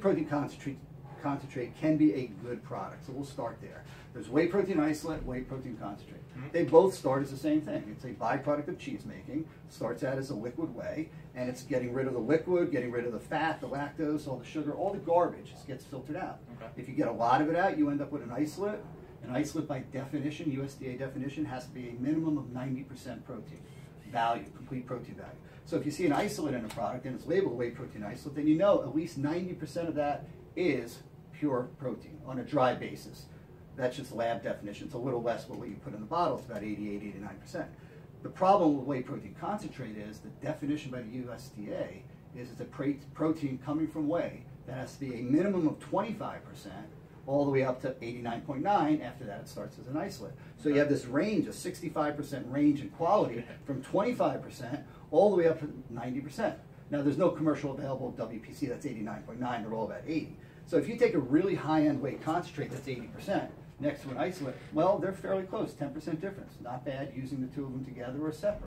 concentrate, concentrate can be a good product. So we'll start there. There's whey protein isolate, whey protein concentrate. Mm -hmm. They both start as the same thing. It's a byproduct of cheese making. Starts out as a liquid whey, and it's getting rid of the liquid, getting rid of the fat, the lactose, all the sugar, all the garbage just gets filtered out. Okay. If you get a lot of it out, you end up with an isolate. An isolate, by definition, USDA definition, has to be a minimum of 90% protein value, complete protein value. So if you see an isolate in a product and it's labeled whey protein isolate, then you know at least 90% of that is pure protein on a dry basis. That's just lab definition. It's a little less what you put in the bottle. It's about 88, 89%. The problem with whey protein concentrate is the definition by the USDA is it's a protein coming from whey that has to be a minimum of 25% all the way up to 89.9. After that, it starts as an isolate. So you have this range, a 65% range in quality from 25% all the way up to 90%. Now, there's no commercial available WPC that's 89.9. They're all about 80. So if you take a really high-end whey concentrate that's 80%, next to an isolate, well, they're fairly close, 10% difference. Not bad using the two of them together or separate.